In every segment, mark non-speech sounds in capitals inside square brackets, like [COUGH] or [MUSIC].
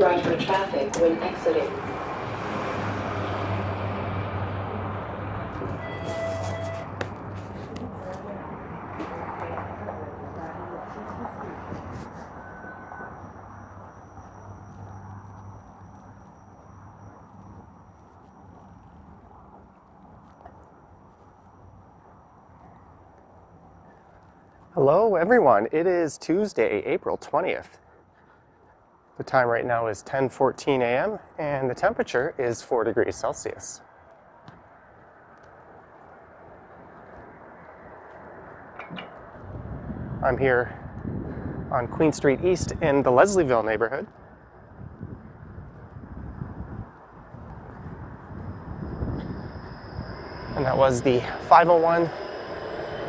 right for traffic when exiting. Hello everyone, it is Tuesday, April 20th. The time right now is 10:14 a.m. and the temperature is 4 degrees Celsius. I'm here on Queen Street East in the Leslieville neighborhood. And that was the 501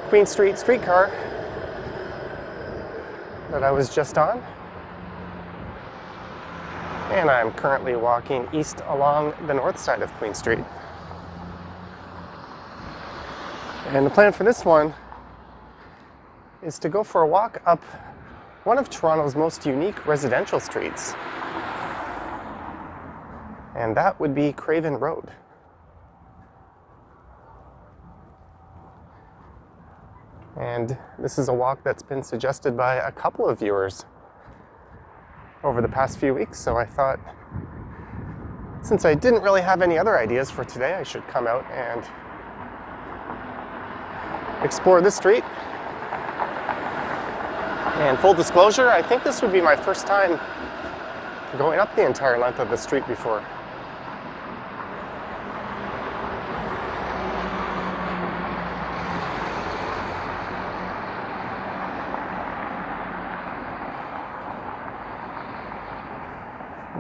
Queen Street streetcar that I was just on. And I'm currently walking east along the north side of Queen Street. And the plan for this one is to go for a walk up one of Toronto's most unique residential streets. And that would be Craven Road. And this is a walk that's been suggested by a couple of viewers over the past few weeks. So I thought, since I didn't really have any other ideas for today, I should come out and explore this street. And full disclosure, I think this would be my first time going up the entire length of the street before.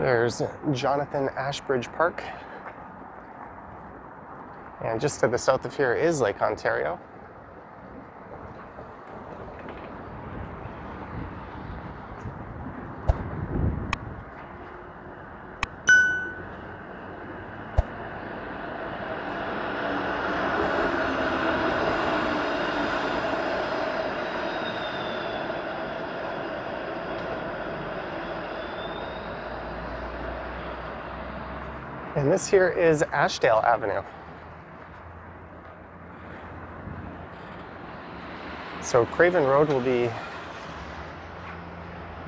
There's Jonathan Ashbridge Park. And just to the south of here is Lake Ontario. And this here is Ashdale Avenue. So Craven Road will be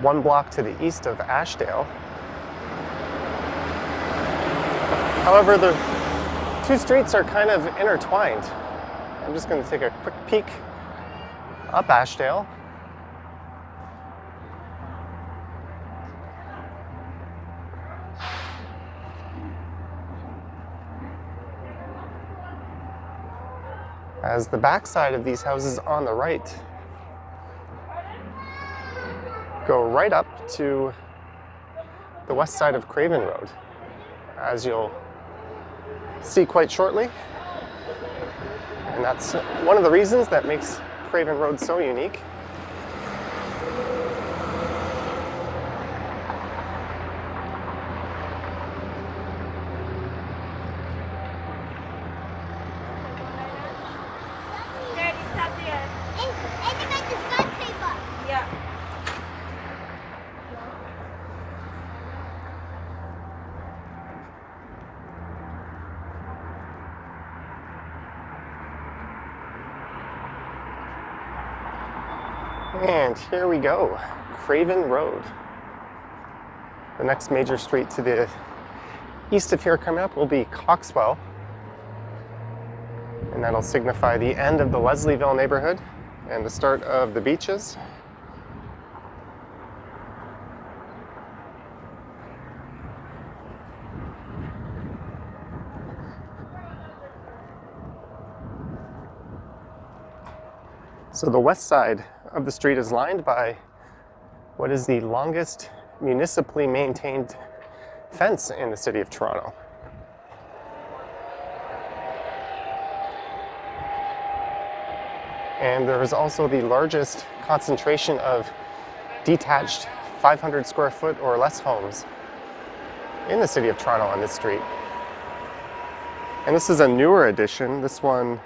one block to the east of Ashdale. However, the two streets are kind of intertwined. I'm just going to take a quick peek up Ashdale. As the backside of these houses on the right go right up to the west side of Craven Road, as you'll see quite shortly. And that's one of the reasons that makes Craven Road so unique. Go, Craven Road. The next major street to the east of here coming up will be Coxwell. And that'll signify the end of the Leslieville neighborhood and the start of the beaches. So the west side of the street is lined by what is the longest municipally maintained fence in the city of Toronto. And there is also the largest concentration of detached 500 square foot or less homes in the city of Toronto on this street. And this is a newer addition. This one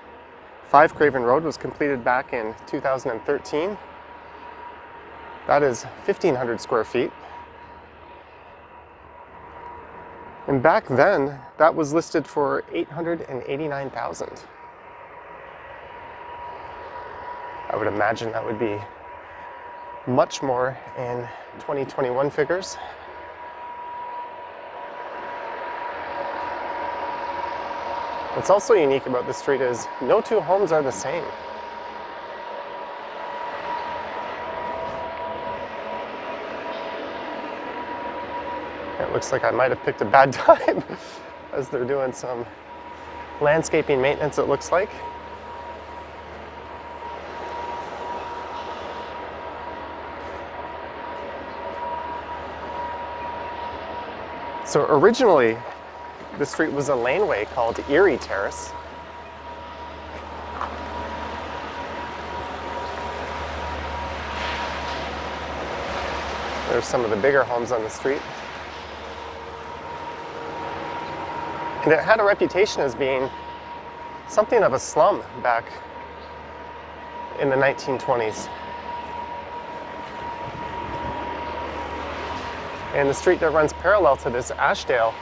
5 Craven Road was completed back in 2013. That is 1,500 square feet. And back then, that was listed for 889,000. I would imagine that would be much more in 2021 figures. What's also unique about this street is no two homes are the same. It looks like I might have picked a bad [LAUGHS] time as they're doing some landscaping maintenance, it looks like. So originally, the street was a laneway called Erie Terrace. There's some of the bigger homes on the street. And it had a reputation as being something of a slum back in the 1920s. And the street that runs parallel to this, Ashdale,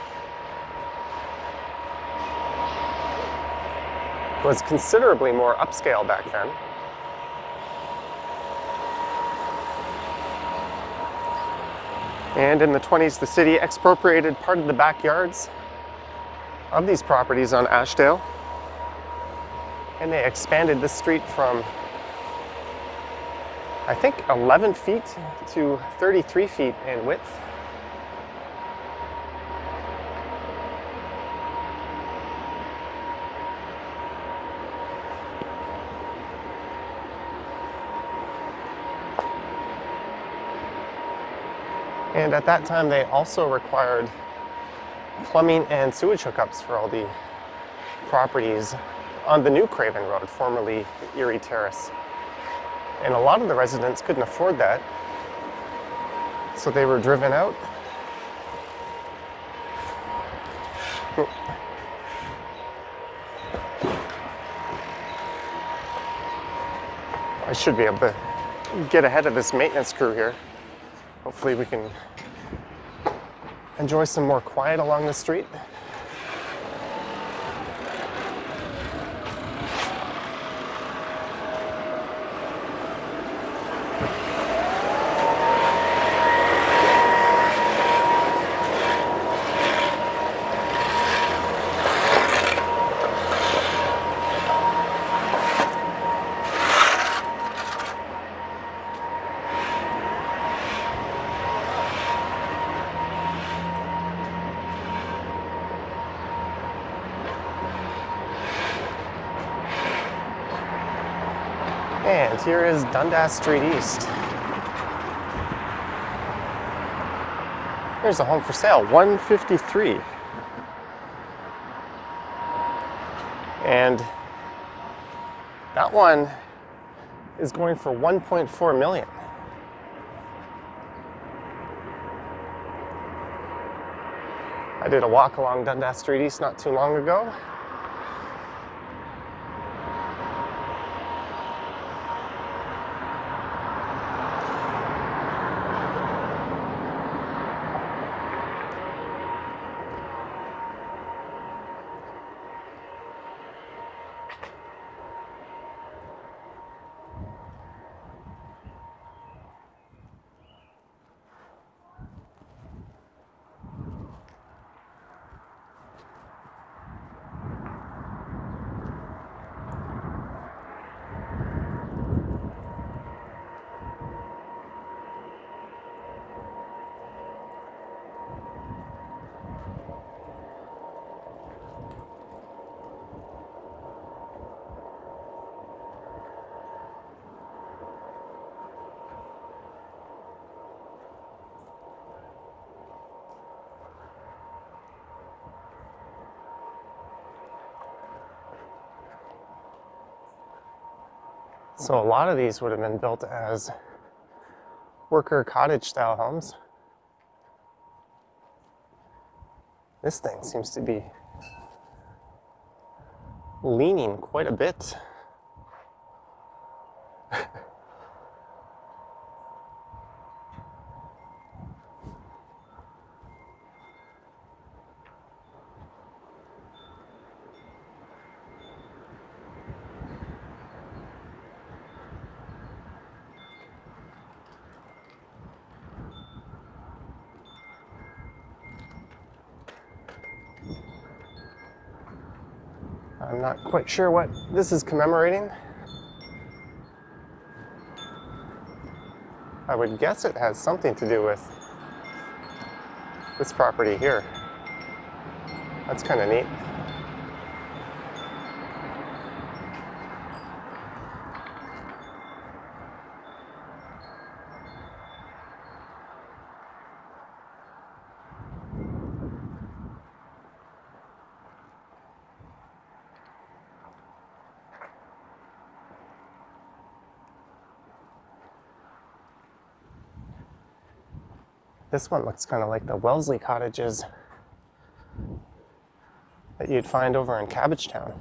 was considerably more upscale back then. And in the 20s, the city expropriated part of the backyards of these properties on Ashdale. And they expanded the street from, I think, 11 feet to 33 feet in width. And at that time, they also required plumbing and sewage hookups for all the properties on the new Craven Road, formerly Erie Terrace. And a lot of the residents couldn't afford that, so they were driven out. I should be able to get ahead of this maintenance crew here. Hopefully we can enjoy some more quiet along the street. And here is Dundas Street East. Here's a home for sale, 153. And that one is going for 1.4 million. I did a walk along Dundas Street East not too long ago. So a lot of these would have been built as worker cottage style homes. This thing seems to be leaning quite a bit. I'm not quite sure what this is commemorating. I would guess it has something to do with this property here. That's kind of neat. This one looks kind of like the Wellesley cottages that you'd find over in Cabbagetown.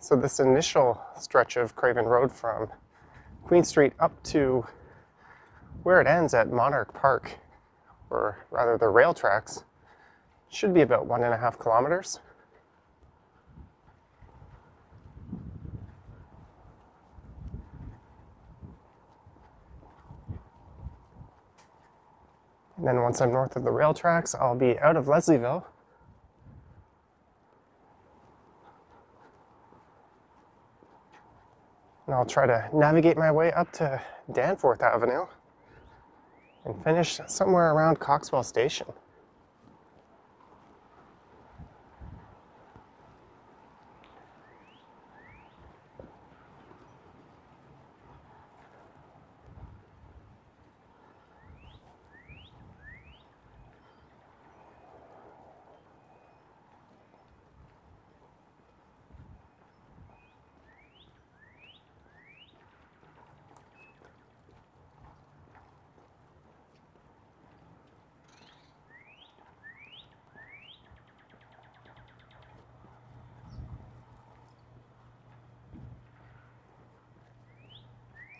So this initial stretch of Craven Road from Queen Street up to where it ends at Monarch Park, or rather the rail tracks, should be about one and a half kilometers. Then once I'm north of the rail tracks, I'll be out of Leslieville. And I'll try to navigate my way up to Danforth Avenue and finish somewhere around Coxwell Station.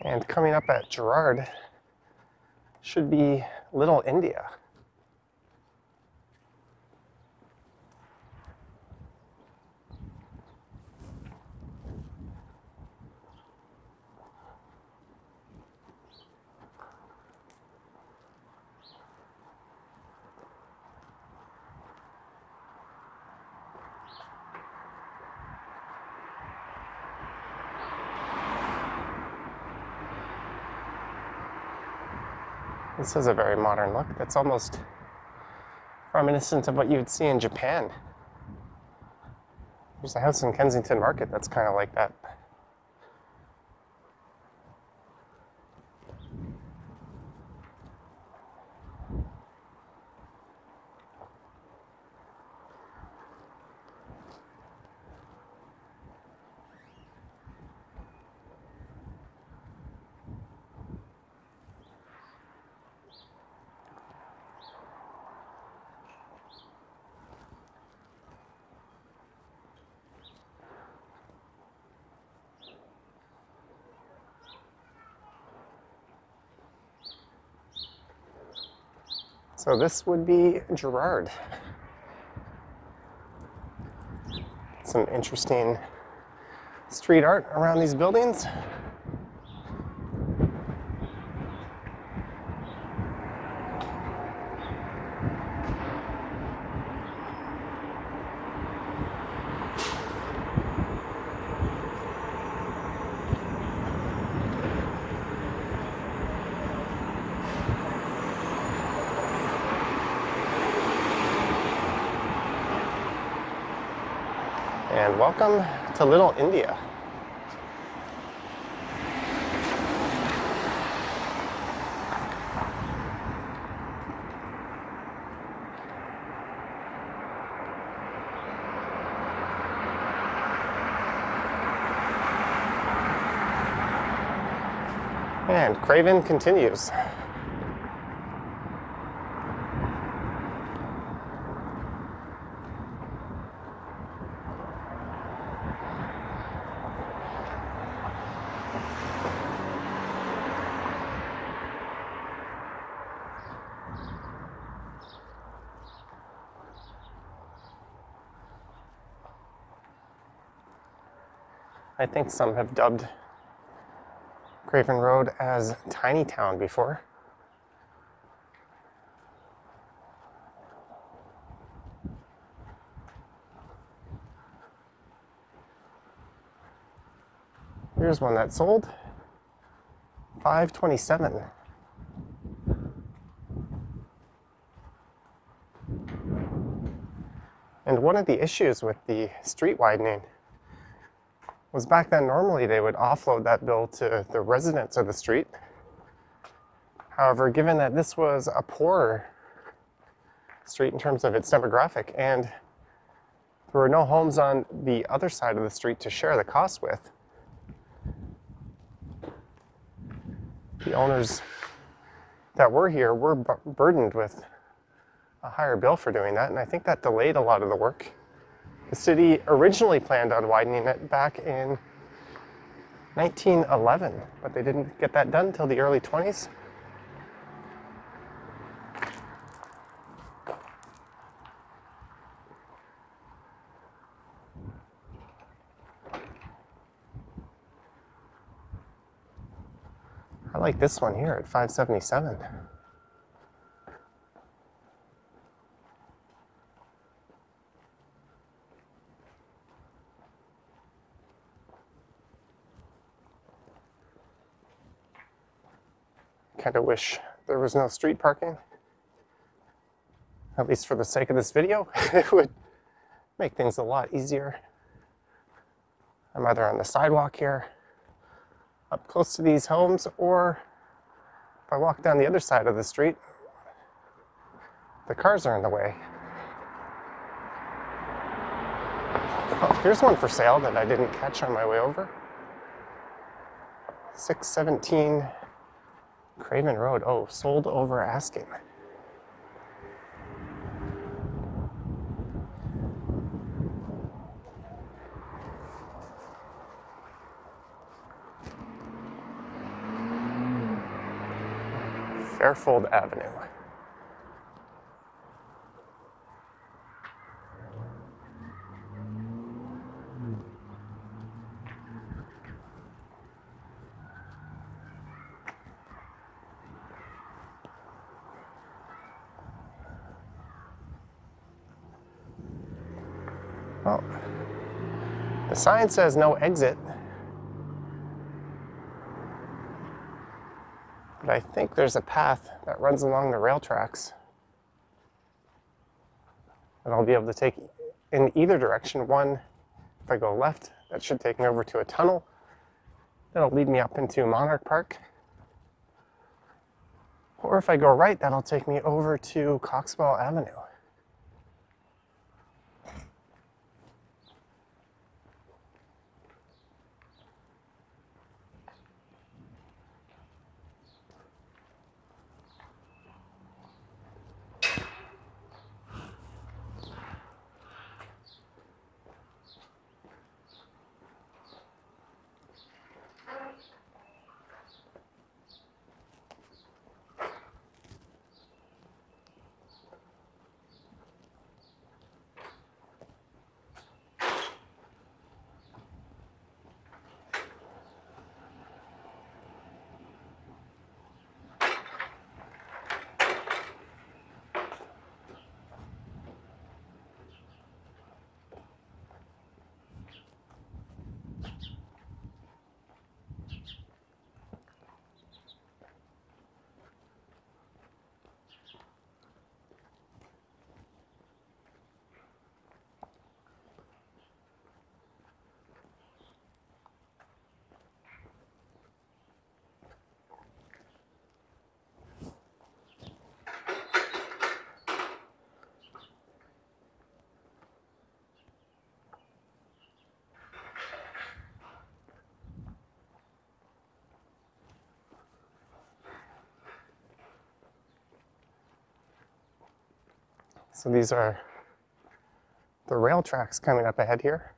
And coming up at Gerrard should be Little India. This has a very modern look. That's almost reminiscent of what you'd see in Japan. There's a house in Kensington Market that's kind of like that. So this would be Gerrard. Some interesting street art around these buildings. And welcome to Little India. And Craven continues. I think some have dubbed Craven Road as Tiny Town before. Here's one that sold. 527. And one of the issues with the street widening was back then normally they would offload that bill to the residents of the street. However, given that this was a poorer street in terms of its demographic and there were no homes on the other side of the street to share the cost with, the owners that were here were burdened with a higher bill for doing that, and I think that delayed a lot of the work. The city originally planned on widening it back in 1911, but they didn't get that done until the early 20s. I like this one here at 577. Kind of wish there was no street parking. At least for the sake of this video, [LAUGHS] it would make things a lot easier. I'm either on the sidewalk here, up close to these homes, or if I walk down the other side of the street, the cars are in the way. Oh, here's one for sale that I didn't catch on my way over. 617 Craven Road. Oh, sold over asking. Fairford Avenue. Sign says no exit. But I think there's a path that runs along the rail tracks. And I'll be able to take in either direction. One, if I go left, that should take me over to a tunnel. That'll lead me up into Monarch Park. Or if I go right, that'll take me over to Coxwell Avenue. So these are the rail tracks coming up ahead here.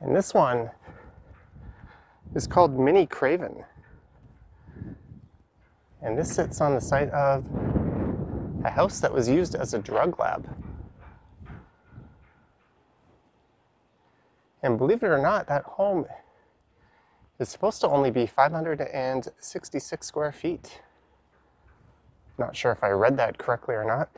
And this one is called Mini Craven. And this sits on the site of a house that was used as a drug lab. And believe it or not, that home is supposed to only be 566 square feet. Not sure if I read that correctly or not.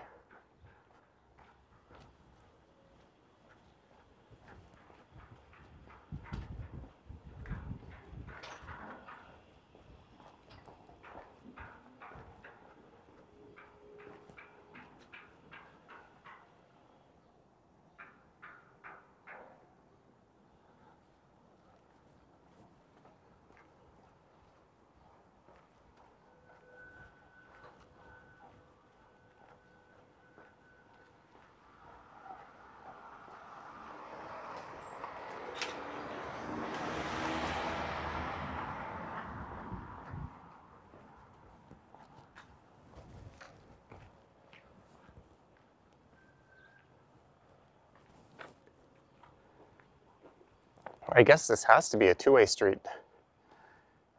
I guess this has to be a two-way street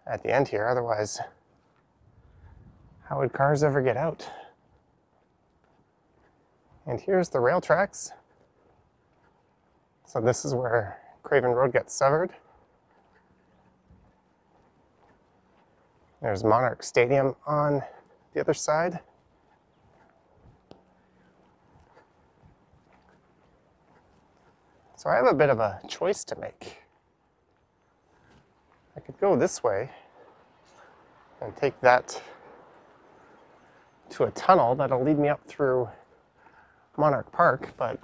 at the end here, otherwise how would cars ever get out? And here's the rail tracks. So this is where Craven Road gets severed. There's Monarch Stadium on the other side. So I have a bit of a choice to make. I could go this way and take that to a tunnel that'll lead me up through Monarch Park, but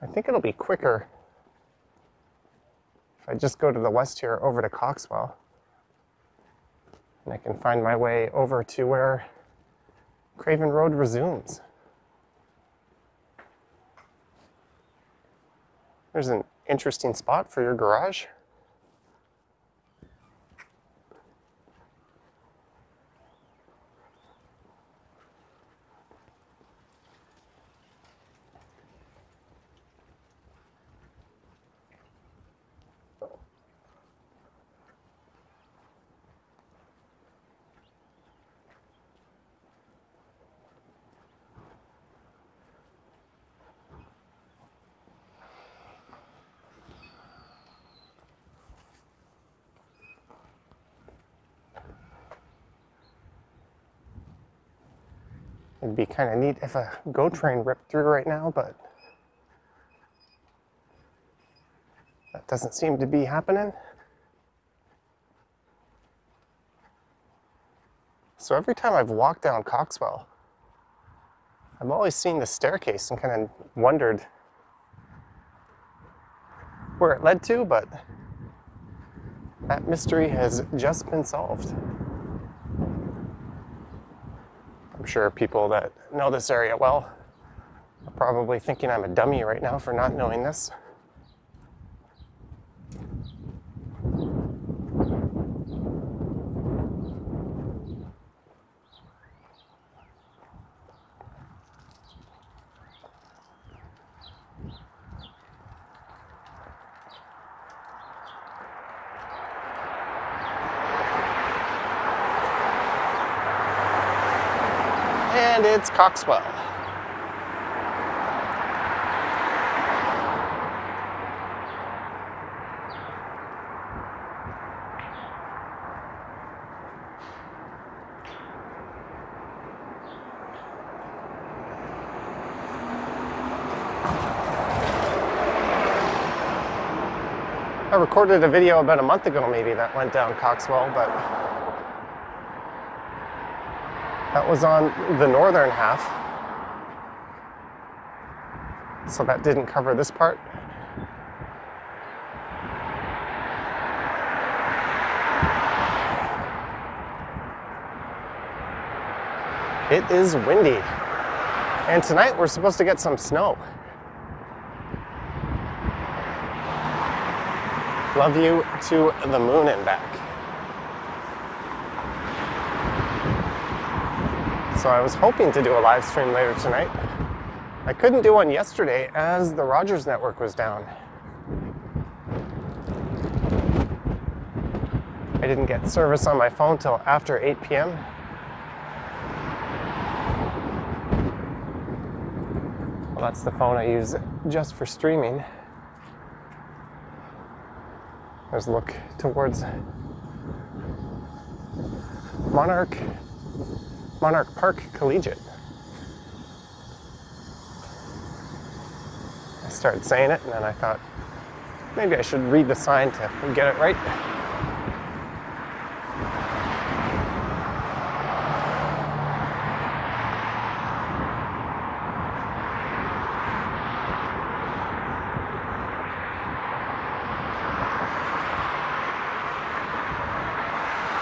I think it'll be quicker if I just go to the west here over to Coxwell. And I can find my way over to where Craven Road resumes. There's an interesting spot for your garage. Be kind of neat if a GO train ripped through right now, but that doesn't seem to be happening. So every time I've walked down Coxwell, I've always seen the staircase and kind of wondered where it led to, but that mystery has just been solved. I'm sure people that know this area well are probably thinking I'm a dummy right now for not knowing this. And it's Coxwell. I recorded a video about a month ago maybe that went down Coxwell, but that was on the northern half. So that didn't cover this part. It is windy. And tonight we're supposed to get some snow. Love you to the moon and back. So I was hoping to do a live stream later tonight. I couldn't do one yesterday as the Rogers network was down. I didn't get service on my phone till after 8 p.m. Well, that's the phone I use just for streaming. Let's look towards Monarch Monarch Park Collegiate. I started saying it and then I thought maybe I should read the sign to get it right.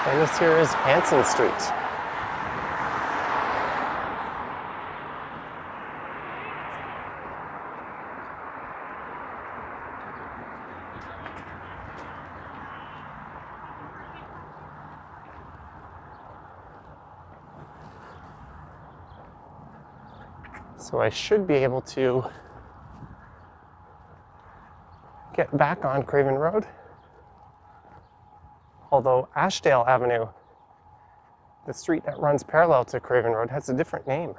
And this here is Hanson Street. So I should be able to get back on Craven Road. Although Ashdale Avenue, the street that runs parallel to Craven Road, has a different name.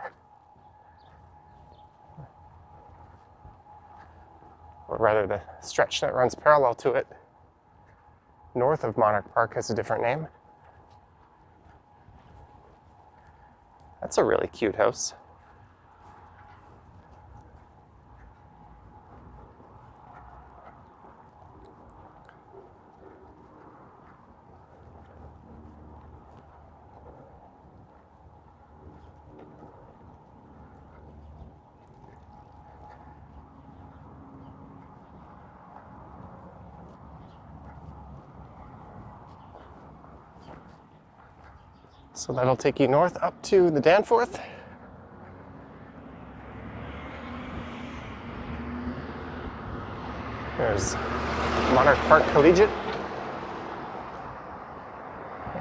Or rather, the stretch that runs parallel to it, north of Monarch Park, has a different name. That's a really cute house. So that'll take you north up to the Danforth. There's Monarch Park Collegiate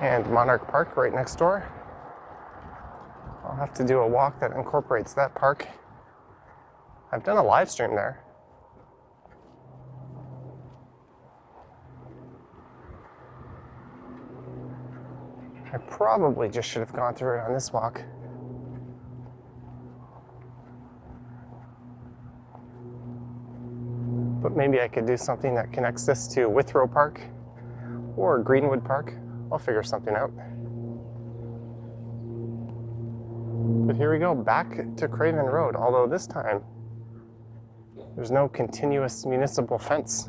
and Monarch Park right next door. I'll have to do a walk that incorporates that park. I've done a live stream there. I probably just should have gone through it on this walk. But maybe I could do something that connects this to Withrow Park or Greenwood Park. I'll figure something out. But here we go, back to Craven Road, although this time there's no continuous municipal fence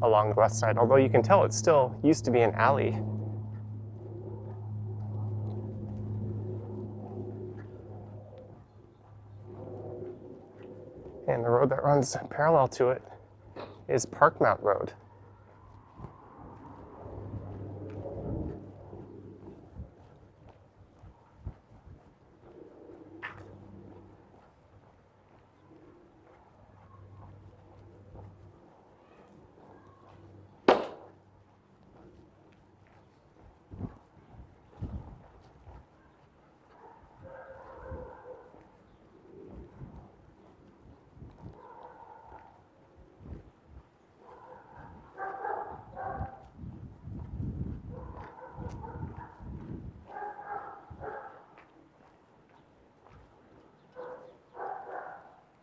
along the west side, although you can tell it still used to be an alley And the road that runs parallel to it is Parkmount Road.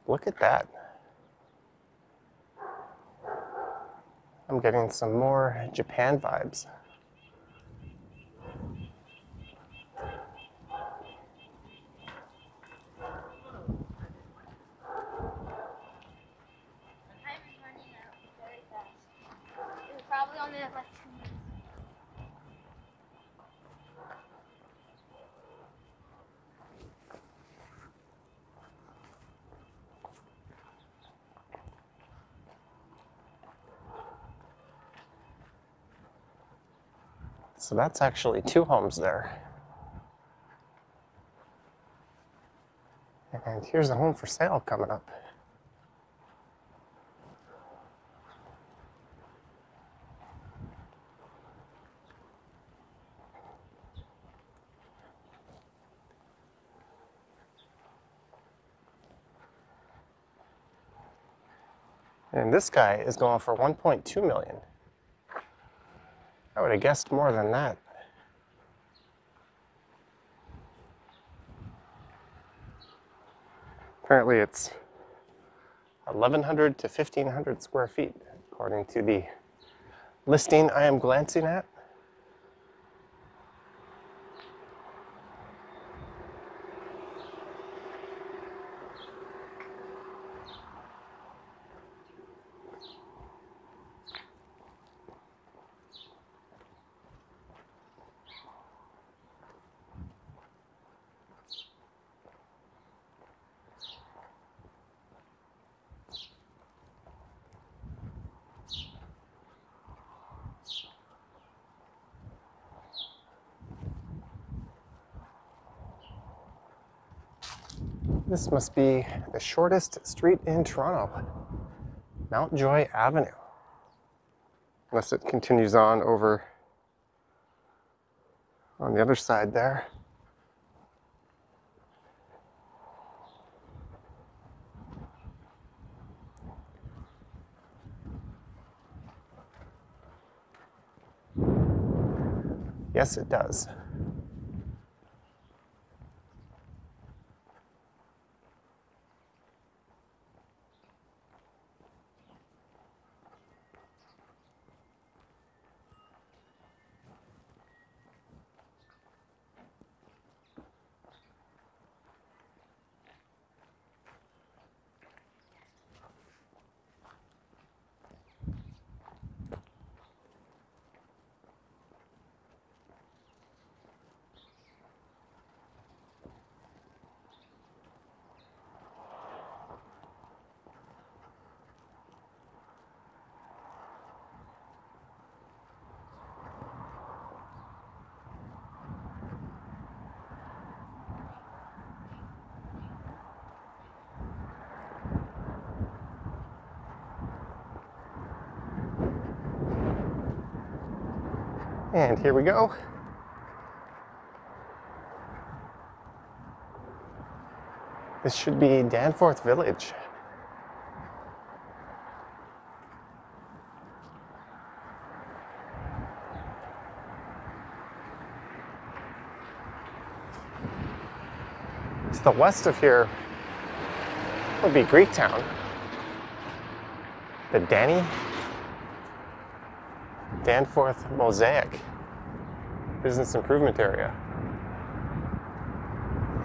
Look at that. I'm getting some more Japan vibes. Time is running out very fast. It was probably only like two minutes. So that's actually two homes there. And here's a home for sale coming up. And this guy is going for 1.2 million. I would have guessed more than that. Apparently it's 1100 to 1500 square feet, according to the listing I am glancing at. This must be the shortest street in Toronto, Mountjoy Avenue. Unless it continues on over on the other side there. Yes, it does. And here we go. This should be Danforth Village. To the west of here would be Greektown. The Danny Danforth Mosaic Business Improvement Area.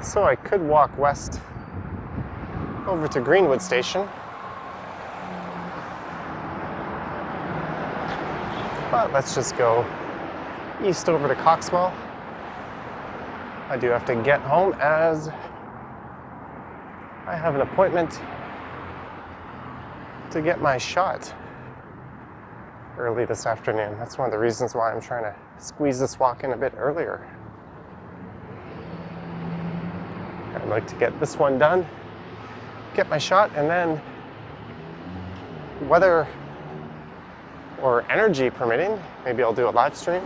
So I could walk west over to Greenwood Station. But let's just go east over to Coxwell. I do have to get home as I have an appointment to get my shot early this afternoon. That's one of the reasons why I'm trying to squeeze this walk in a bit earlier. I'd like to get this one done, get my shot, and then weather or energy permitting, maybe I'll do a live stream.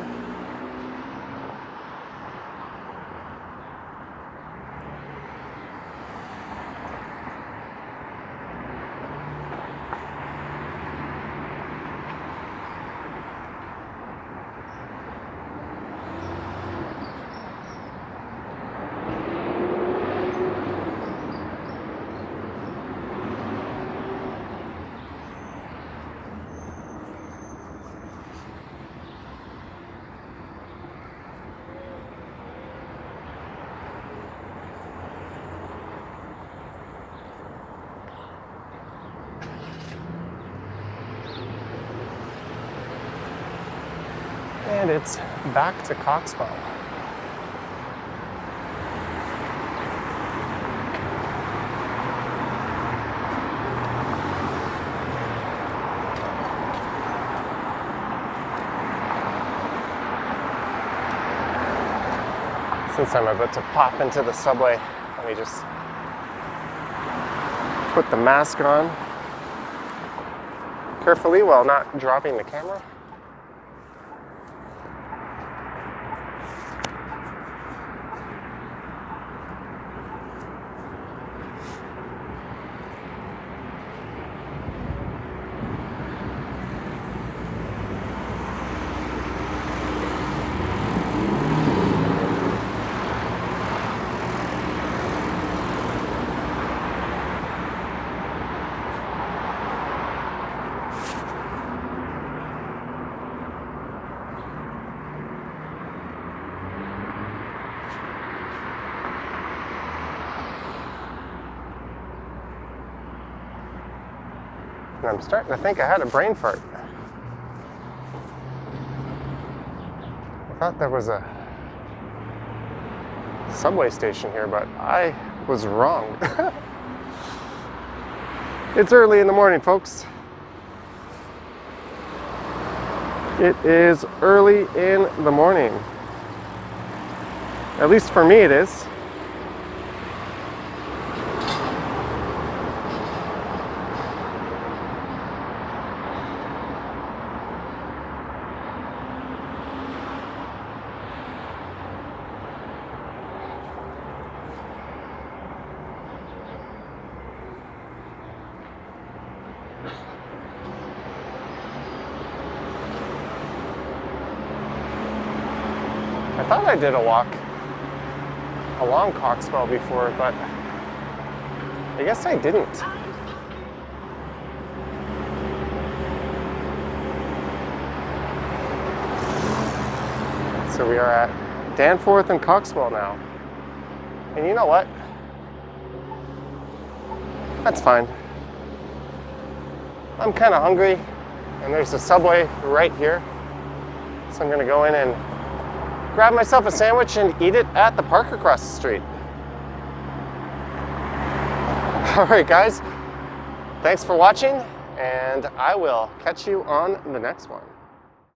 And it's back to Coxwell. Since I'm about to pop into the subway, let me just put the mask on carefully while not dropping the camera. I'm starting to think I had a brain fart. I thought there was a subway station here, but I was wrong. [LAUGHS] it's early in the morning, folks. It is early in the morning. At least for me, it is. I thought I did a walk along Coxwell before, but I guess I didn't. So we are at Danforth and Coxwell now. And you know what? That's fine. I'm kind of hungry, and there's a subway right here. So I'm gonna go in and grab myself a sandwich and eat it at the park across the street. [LAUGHS] All right, guys, thanks for watching, and I will catch you on the next one.